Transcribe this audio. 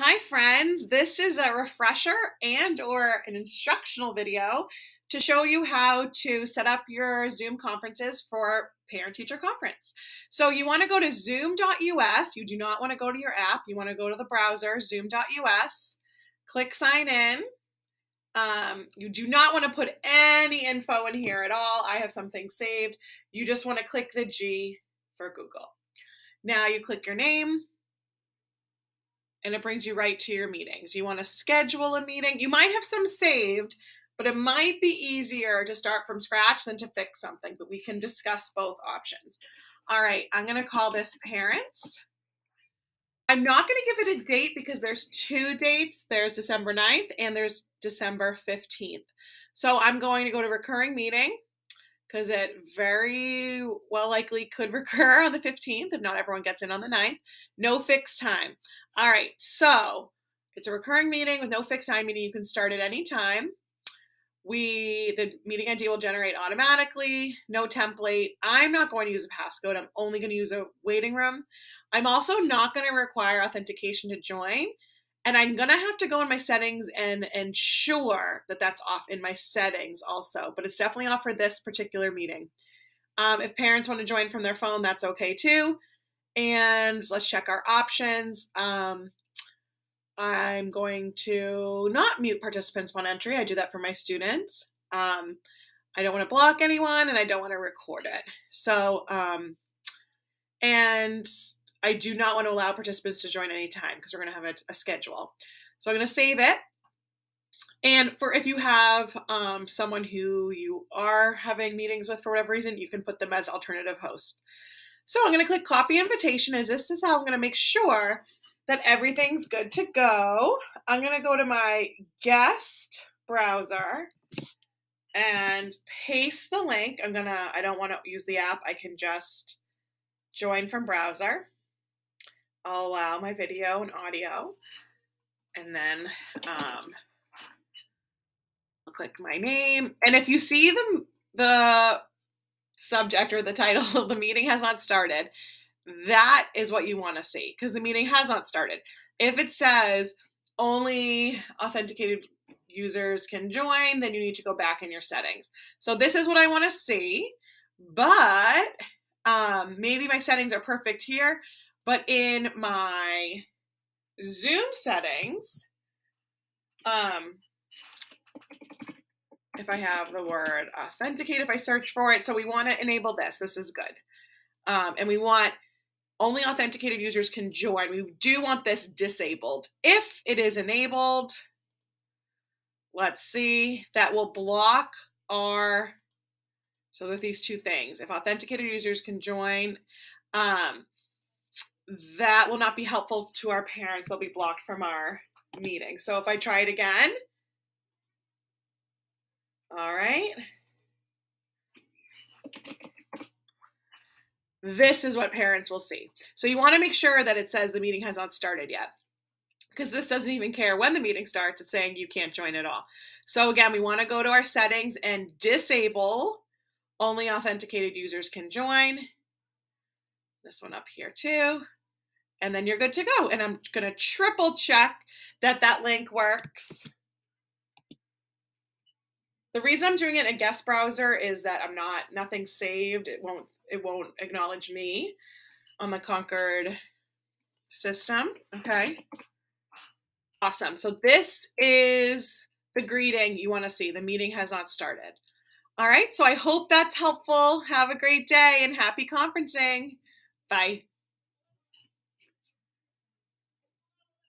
Hi friends, this is a refresher and or an instructional video to show you how to set up your Zoom conferences for parent-teacher conference. So you want to go to zoom.us, you do not want to go to your app, you want to go to the browser, zoom.us, click sign in. Um, you do not want to put any info in here at all. I have something saved. You just want to click the G for Google. Now you click your name, and it brings you right to your meetings. You want to schedule a meeting. You might have some saved, but it might be easier to start from scratch than to fix something, but we can discuss both options. All right, I'm going to call this parents. I'm not going to give it a date because there's two dates. There's December 9th and there's December 15th. So I'm going to go to recurring meeting because it very well likely could recur on the 15th if not everyone gets in on the 9th. No fixed time. All right, so it's a recurring meeting with no fixed time, meaning you can start at any time. We the meeting ID will generate automatically, no template. I'm not going to use a passcode. I'm only going to use a waiting room. I'm also not going to require authentication to join. And I'm to have to go in my settings and ensure that that's off in my settings also. But it's definitely off for this particular meeting. Um, if parents want to join from their phone, that's okay too. And let's check our options. Um, I'm going to not mute participants on entry. I do that for my students. Um, I don't want to block anyone and I don't want to record it. So, um, and I do not want to allow participants to join anytime because we're going to have a, a, schedule. So I'm going to save it. And for if you have um, someone who you are having meetings with for whatever reason, you can put them as alternative host. So I'm going to click copy invitation as this is how I'm going to make sure that everything's good to go. I'm going to go to my guest browser and paste the link. I'm going to, I don't want to use the app. I can just join from browser. I'll allow my video and audio. And then um, I'll click my name. And if you see the, the subject or the title of the meeting has not started, that is what you want to see because the meeting has not started. If it says only authenticated users can join, then you need to go back in your settings. So this is what I want to see, but um, maybe my settings are perfect here. But in my Zoom settings, um, if I have the word authenticate, if I search for it, so we want to enable this. This is good. Um, and we want only authenticated users can join. We do want this disabled. If it is enabled, let's see, that will block our, so with these two things, if authenticated users can join, um, that will not be helpful to our parents. They'll be blocked from our meeting. So if I try it again, all right. This is what parents will see. So you want to make sure that it says the meeting has not started yet because this doesn't even care when the meeting starts. It's saying you can't join at all. So again, we want to go to our settings and disable only authenticated users can join. This one up here too and then you're good to go. And I'm going to triple check that that link works. The reason I'm doing it in a guest browser is that I'm not nothing saved. It won't it won't acknowledge me on the Concord system. Okay. Awesome. So this is the greeting you want to see. The meeting has not started. All right. So I hope that's helpful. Have a great day and happy conferencing. Bye.